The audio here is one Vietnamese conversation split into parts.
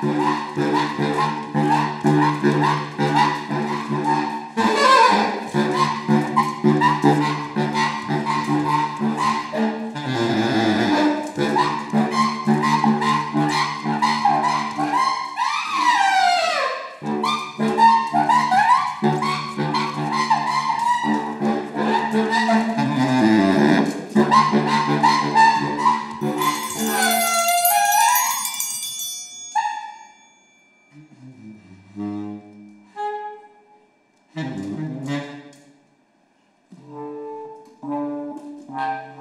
Thank you. Música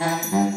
Mm-hmm.